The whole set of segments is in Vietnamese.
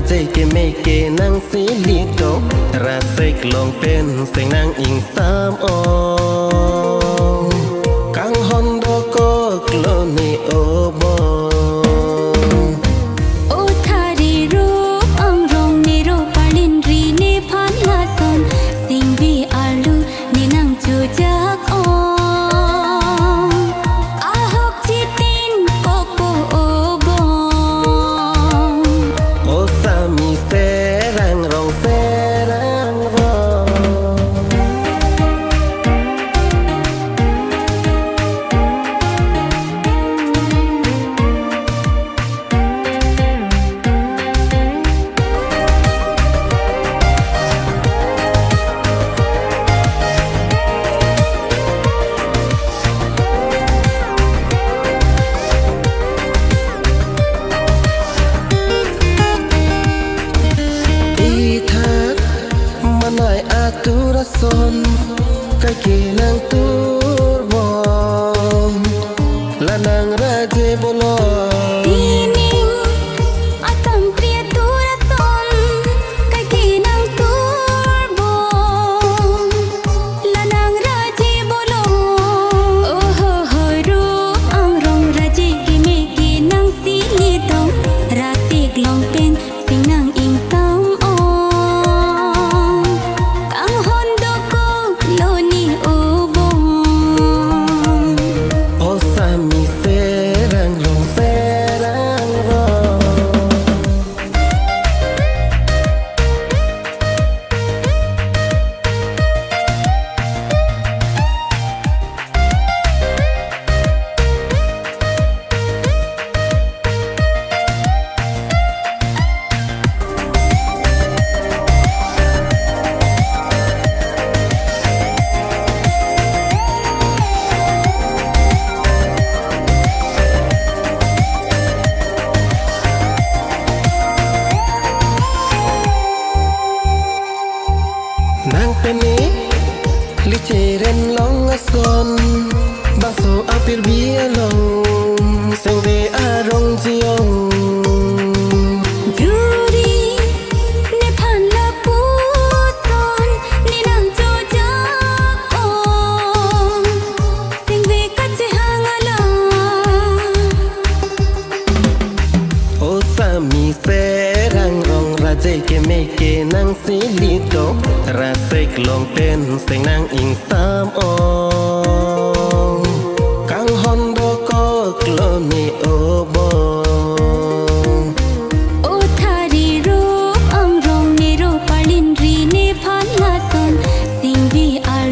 ra dây kê mê kê năng xí lì tố ra dây lòng tên xanh năng in sam ô. Căng hòn đô cô clone ô. a tu razón Kaike nang turbo Lanang raje bolon. con bang số apir bia lâu sang về a rong chiều mi serang rong rajai ke meke nang silito rasek long ten seng nang instan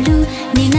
lưu đi